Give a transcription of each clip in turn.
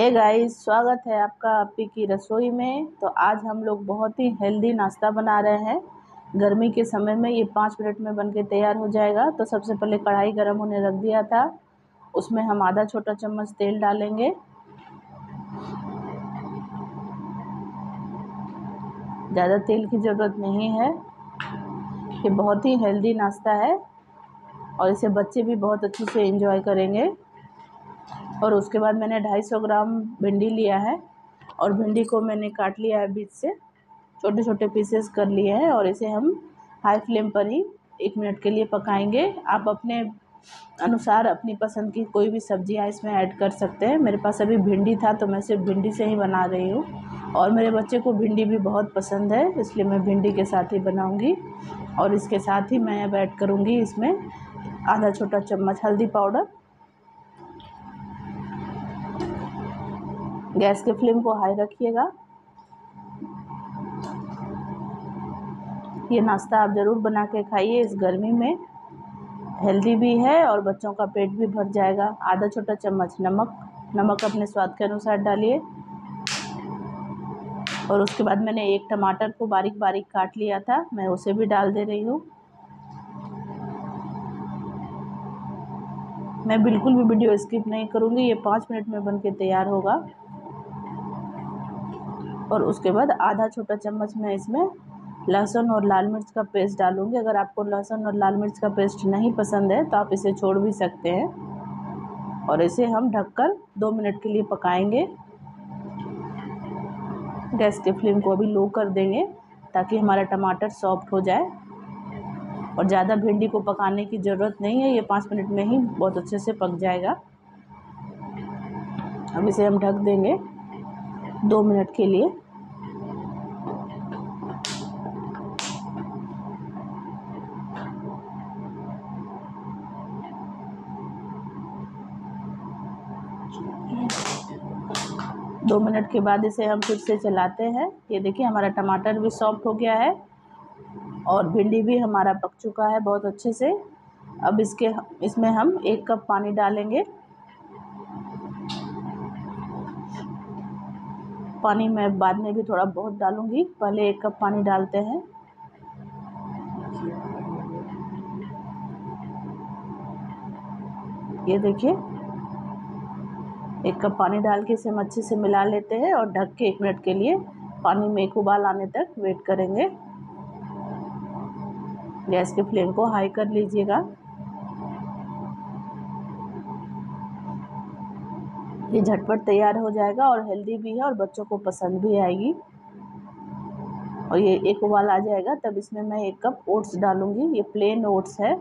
Hey guys स्वागत है आपका आपी की रसोई में। तो आज हम लोग बहुत ही हेल्दी नाश्ता बना रहे हैं। गर्मी के समय में ये पाँच मिनट में बन के तैयार हो जाएगा। तो सबसे पहले कढ़ाई गर्म होने रख दिया था। उसमें हम आधा छोटा चम्मच तेल डालेंगे। ज़्यादा तेल की ज़रूरत नहीं है। ये बहुत ही हेल्दी नाश्ता है। और इसे बच्चे भी बहुत अच्छे से एंजॉय करेंगे। और उसके बाद मैंने ढाई सौ ग्राम भिंडी लिया है और भिंडी को मैंने काट लिया है बीच से। छोटे छोटे पीसेस कर लिए हैं और इसे हम हाई फ्लेम पर ही एक मिनट के लिए पकाएँगे। आप अपने अनुसार अपनी पसंद की कोई भी सब्ज़ियाँ इसमें ऐड कर सकते हैं। मेरे पास अभी भिंडी था तो मैं सिर्फ़ भिंडी से ही बना रही हूँ और मेरे बच्चे को भिंडी भी बहुत पसंद है, इसलिए मैं भिंडी के साथ ही बनाऊँगी और इसके साथ ही मैं अब ऐड करूँगी इसमें आधा छोटा चम्मच हल्दी पाउडर। गैस के फ्लेम को हाई रखिएगा। ये नाश्ता आप ज़रूर बना के खाइए, इस गर्मी में। हेल्दी भी है और बच्चों का पेट भी भर जाएगा। आधा छोटा चम्मच नमक नमक अपने स्वाद के अनुसार डालिए। और उसके बाद मैंने एक टमाटर को बारीक बारीक काट लिया था, मैं उसे भी डाल दे रही हूँ। मैं बिल्कुल भी वीडियो स्किप नहीं करूँगी, ये पाँच मिनट में बन के तैयार होगा। और उसके बाद आधा छोटा चम्मच मैं इसमें लहसुन और लाल मिर्च का पेस्ट डालूँगी। अगर आपको लहसुन और लाल मिर्च का पेस्ट नहीं पसंद है तो आप इसे छोड़ भी सकते हैं। और इसे हम ढककर दो मिनट के लिए पकाएँगे। गैस के फ्लेम को अभी लो कर देंगे ताकि हमारा टमाटर सॉफ्ट हो जाए। और ज़्यादा भिंडी को पकाने की ज़रूरत नहीं है, ये पाँच मिनट में ही बहुत अच्छे से पक जाएगा। अब इसे हम ढक देंगे दो मिनट के लिए। दो मिनट के बाद इसे हम फिर से चलाते हैं। ये देखिए, हमारा टमाटर भी सॉफ्ट हो गया है और भिंडी भी हमारा पक चुका है बहुत अच्छे से। अब इसके, इसमें हम एक कप पानी डालेंगे। पानी मैं बाद में भी थोड़ा बहुत डालूँगी। पहले एक कप पानी डालते हैं। ये देखिए एक कप पानी डाल के इसे हम अच्छे से मिला लेते हैं और ढक के एक मिनट के लिए पानी में एक उबाल आने तक वेट करेंगे। गैस के फ्लेम को हाई कर लीजिएगा। ये झटपट तैयार हो जाएगा और हेल्दी भी है और बच्चों को पसंद भी आएगी। और ये एक उबाल आ जाएगा, तब इसमें मैं एक कप ओट्स डालूँगी। ये प्लेन ओट्स है।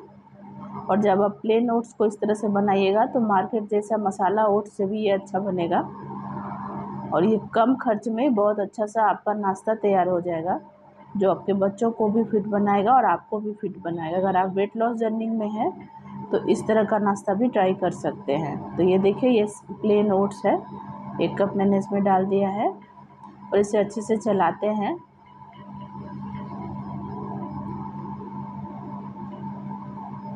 और जब आप प्लेन ओट्स को इस तरह से बनाइएगा तो मार्केट जैसा मसाला ओट्स से भी ये अच्छा बनेगा। और ये कम खर्च में बहुत अच्छा सा आपका नाश्ता तैयार हो जाएगा, जो आपके बच्चों को भी फिट बनाएगा और आपको भी फिट बनाएगा। अगर आप वेट लॉस जर्निंग में हैं तो इस तरह का नाश्ता भी ट्राई कर सकते हैं। तो ये देखिए, ये प्लेन ओट्स है। एक कप मैंने इसमें डाल दिया है और इसे अच्छे से चलाते हैं।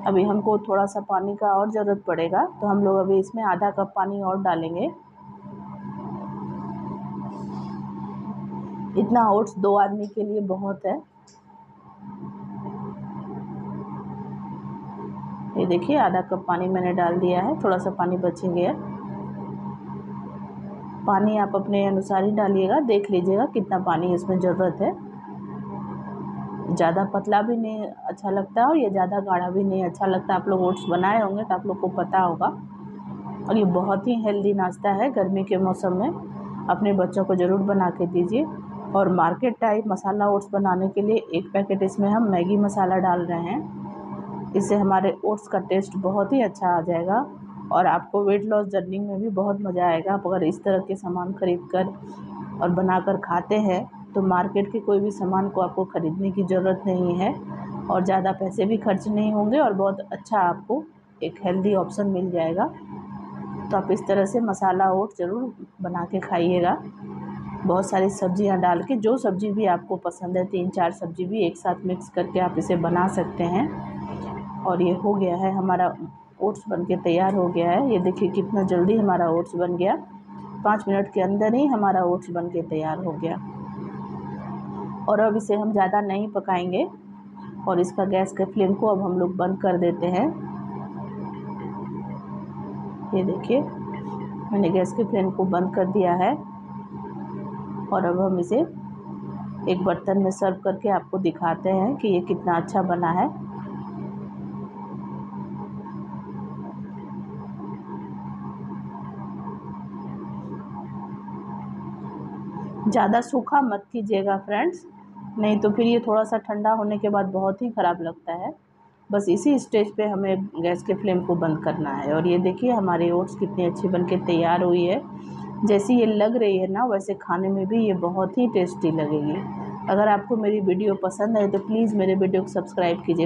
अभी हमको थोड़ा सा पानी का और ज़रूरत पड़ेगा तो हम लोग अभी इसमें आधा कप पानी और डालेंगे। इतना ओट्स दो आदमी के लिए बहुत है। ये देखिए, आधा कप पानी मैंने डाल दिया है, थोड़ा सा पानी बचेंगे। पानी आप अपने अनुसार ही डालिएगा, देख लीजिएगा कितना पानी इसमें ज़रूरत है। ज़्यादा पतला भी नहीं अच्छा लगता और ये ज़्यादा गाढ़ा भी नहीं अच्छा लगता आप लोग ओट्स बनाए होंगे तो आप लोग को पता होगा। और ये बहुत ही हेल्दी नाश्ता है गर्मी के मौसम में। अपने बच्चों को ज़रूर बना के दीजिए। और मार्केट टाइप मसाला ओट्स बनाने के लिए एक पैकेट इसमें हम मैगी मसाला डाल रहे हैं। इससे हमारे ओट्स का टेस्ट बहुत ही अच्छा आ जाएगा और आपको वेट लॉस जर्नी में भी बहुत मज़ा आएगा। आप अगर इस तरह के सामान ख़रीद कर और बना कर खाते हैं तो मार्केट के कोई भी सामान को आपको ख़रीदने की ज़रूरत नहीं है और ज़्यादा पैसे भी खर्च नहीं होंगे और बहुत अच्छा आपको एक हेल्दी ऑप्शन मिल जाएगा। तो आप इस तरह से मसाला ओट ज़रूर बना के खाइएगा। बहुत सारी सब्ज़ियाँ डाल के, जो सब्ज़ी भी आपको पसंद है, तीन चार सब्ज़ी भी एक साथ मिक्स करके आप इसे बना सकते हैं। और ये हो गया है, हमारा ओट्स बन के तैयार हो गया है। ये देखिए कितना जल्दी हमारा ओट्स बन गया। पाँच मिनट के अंदर ही हमारा ओट्स बन के तैयार हो गया। और अब इसे हम ज़्यादा नहीं पकाएँगे और इसका गैस के फ्लेम को अब हम लोग बंद कर देते हैं। ये देखिए, मैंने गैस के फ्लेम को बंद कर दिया है और अब हम इसे एक बर्तन में सर्व करके आपको दिखाते हैं कि ये कितना अच्छा बना है। ज़्यादा सूखा मत कीजिएगा फ्रेंड्स नहीं तो फिर ये थोड़ा सा ठंडा होने के बाद बहुत ही ख़राब लगता है। बस इसी स्टेज पे हमें गैस के फ्लेम को बंद करना है। और ये देखिए, हमारे ओट्स कितनी अच्छी बन के तैयार हुई है। जैसी ये लग रही है ना, वैसे खाने में भी ये बहुत ही टेस्टी लगेगी। अगर आपको मेरी वीडियो पसंद है तो प्लीज़ मेरे वीडियो को सब्सक्राइब कीजिएगा।